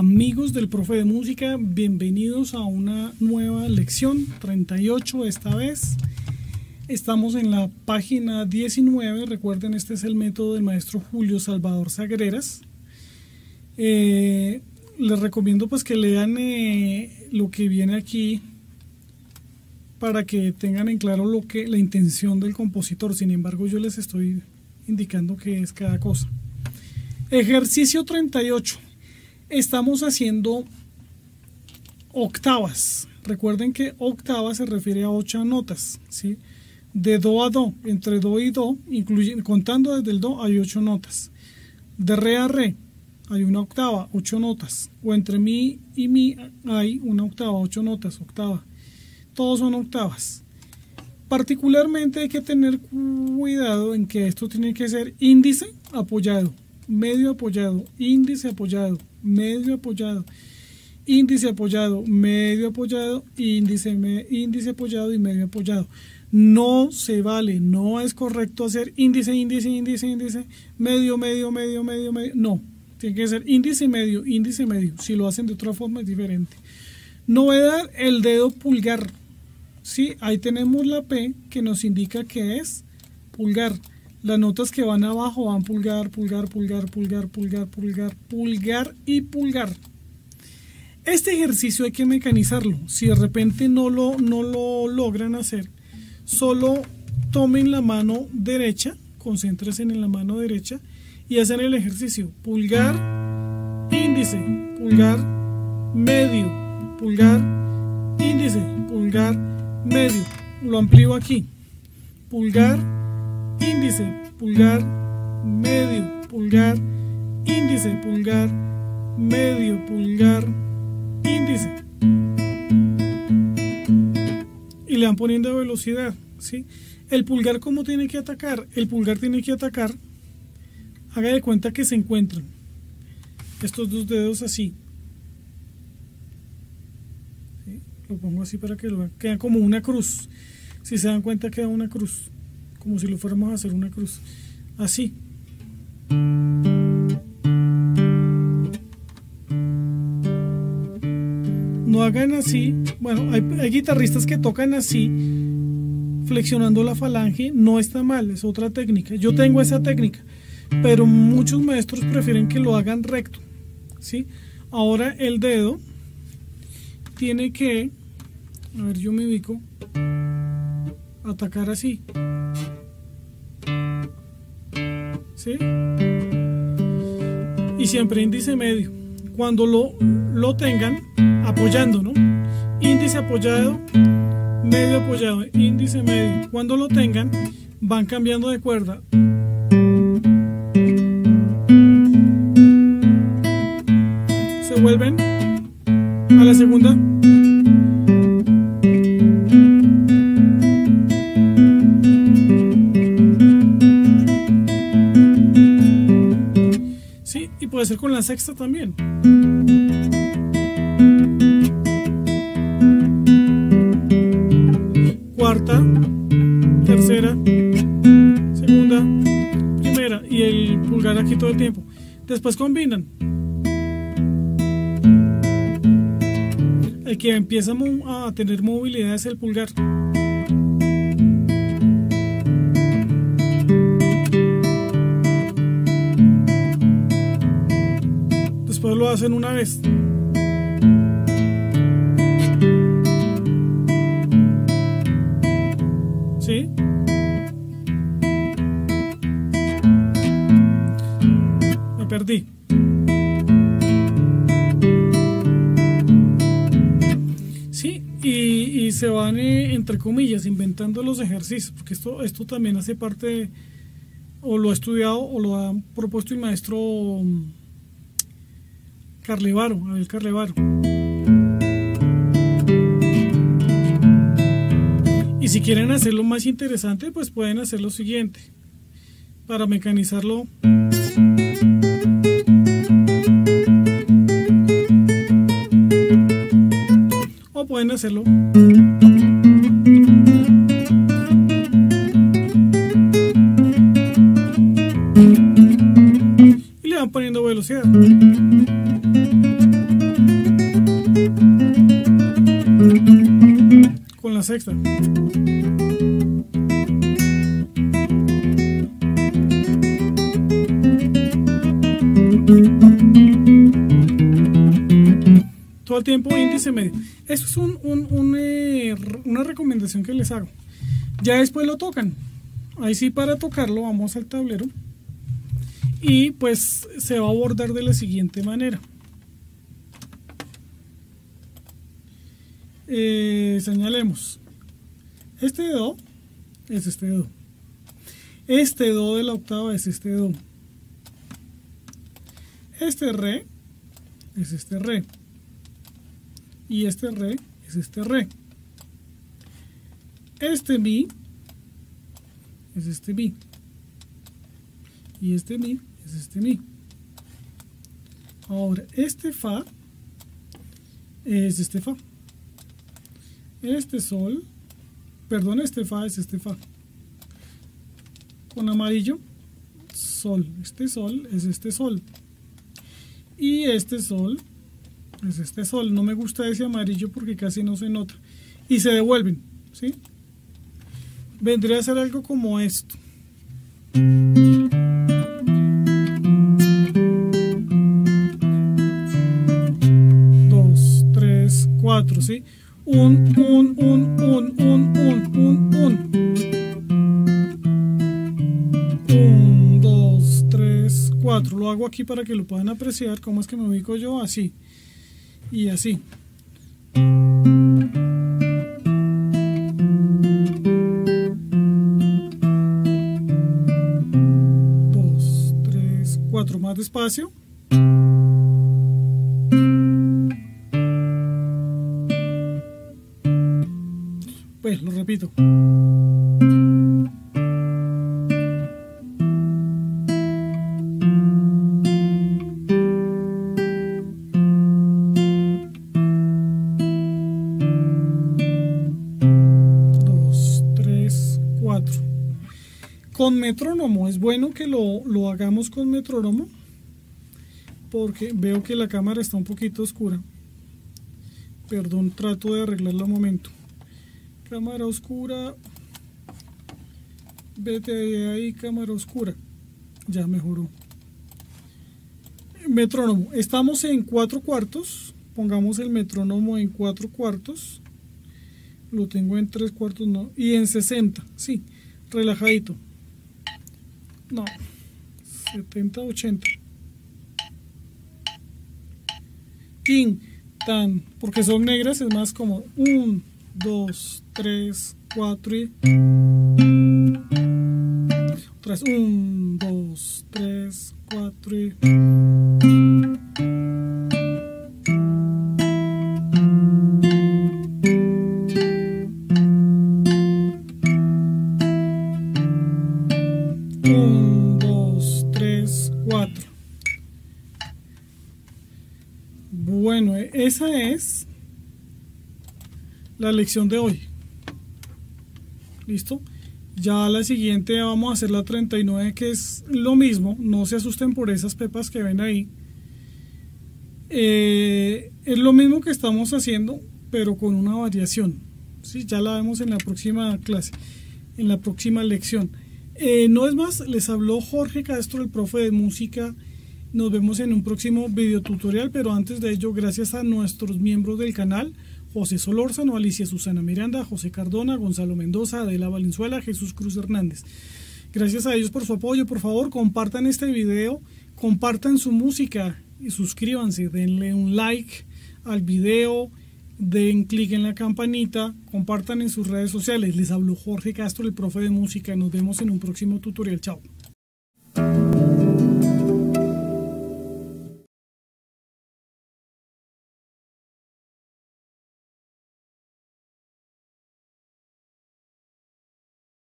Amigos del profe de música, bienvenidos a una nueva lección, 38 esta vez. Estamos en la página 19, recuerden este es el método del maestro Julio Salvador Sagreras. Eh, les recomiendo pues que lean eh, lo que viene aquí para que tengan en claro lo que la intención del compositor. Sin embargo, yo les estoy indicando qué es cada cosa. Ejercicio 38 estamos haciendo octavas. Recuerden que octava se refiere a ocho notas, ¿sí? De do a do, entre do y do, contando desde el do hay ocho notas. De re a re hay una octava, ocho notas. O entre mi y mi hay una octava, ocho notas, octava. Todos son octavas. Particularmente hay que tener cuidado en que esto tiene que ser índice apoyado, medio apoyado, índice apoyado, medio apoyado, índice apoyado, medio apoyado, índice, índice apoyado y medio apoyado. No se vale, no es correcto hacer índice, índice, índice, índice, medio, medio, medio, medio, medio. No, tiene que ser índice medio, índice medio. Si lo hacen de otra forma es diferente. Novedad, el dedo pulgar. Sí, ahí tenemos la P que nos indica que es pulgar. Las notas que van abajo van pulgar, pulgar, pulgar, pulgar, pulgar, pulgar, pulgar y pulgar. Este ejercicio hay que mecanizarlo. Si de repente no lo, no lo logran hacer, solo tomen la mano derecha, concéntrense en la mano derecha y hacen el ejercicio. Pulgar, índice, pulgar, medio, pulgar, índice, pulgar, medio. Lo amplío aquí. Pulgar, índice, pulgar, medio, pulgar, índice, pulgar, medio, pulgar, índice. Y le van poniendo velocidad, ¿sí? El pulgar, ¿cómo tiene que atacar? El pulgar tiene que atacar, haga de cuenta que se encuentran estos dos dedos así. Lo pongo así para que lo vean. Queda como una cruz. Si se dan cuenta, queda una cruz como si lo fuéramos a hacer una cruz. Así. No hagan así. Bueno, hay, guitarristas que tocan así, flexionando la falange. No está mal, es otra técnica. Yo tengo esa técnica, pero muchos maestros prefieren que lo hagan recto. ¿sí? Ahora el dedo tiene que, a ver, yo me ubico, atacar así. Y siempre índice medio. Cuando lo, lo tengan, apoyando, ¿no? Índice apoyado, medio apoyado, índice medio. Cuando lo tengan, van cambiando de cuerda. Se vuelven a la segunda. Puede ser con la sexta también. Cuarta, tercera, segunda, primera y el pulgar aquí todo el tiempo. Después combinan. El que empieza a tener movilidad es el pulgar. Hacen una vez. ¿Sí? Me perdí. Sí, y, se van, eh, entre comillas, inventando los ejercicios, porque esto, esto también hace parte, o lo ha estudiado, o lo ha propuesto el maestro Carlevaro, Abel Carlevaro. Y si quieren hacerlo más interesante, pues pueden hacer lo siguiente. Para mecanizarlo. O pueden hacerlo. Todo el tiempo índice medio. Eso es eh, una recomendación que les hago. Ya después lo tocan. Ahí sí para tocarlo vamos al tablero. Y pues se va a abordar de la siguiente manera. Eh, señalemos. Este Do es este Do. Este Do de la octava es este Do. Este Re es este Re. Y este Re es este Re. Este Mi es este Mi. Y este Mi es este Mi. Ahora, este Fa es este Fa. Este Sol, perdón, este Fa es este Fa. Con amarillo, Sol. Este Sol es este Sol. Y este Sol es este Sol. No me gusta ese amarillo porque casi no se nota. Y se devuelven, ¿sí? vendría a ser algo como esto. Dos, tres, cuatro, ¿sí? Un, un, un, un, un, un, un, un. Un, dos, tres, cuatro. Lo hago aquí para que lo puedan apreciar. ¿Cómo es que me ubico yo? Así. Y así. más despacio. Con metrónomo, es bueno que lo, lo hagamos con metrónomo porque veo que la cámara está un poquito oscura. Perdón, trato de arreglarlo un momento. Cámara oscura. Vete ahí, ahí, cámara oscura. Ya mejoró. Metrónomo. Estamos en cuatro cuartos. Pongamos el metrónomo en cuatro cuartos. Lo tengo en tres cuartos, no. Y en 60, sí. Relajadito. No. 70, 80. tan, porque son negras, es más como 1, 2, 3, 4 y... Otras 1, 4. Bueno, e-, esa es la lección de hoy. ¿Listo? Ya la siguiente vamos a hacer la 39, que es lo mismo. No se asusten por esas pepas que ven ahí. Eh, es lo mismo que estamos haciendo, pero con una variación. ¿sí? Ya la vemos en la próxima clase, en la próxima lección. Eh, no es más, les habló Jorge Castro, el profe de música. Nos vemos en un próximo video tutorial, pero antes de ello, gracias a nuestros miembros del canal, José Solórzano, Alicia Susana Miranda, José Cardona, Gonzalo Mendoza, Adela Valenzuela, Jesús Cruz Hernández. Gracias a ellos por su apoyo, por favor compartan este video, compartan su música y suscríbanse, denle un like al video, den clic en la campanita, compartan en sus redes sociales. Les habló Jorge Castro, el profe de música. Nos vemos en un próximo tutorial. Chao.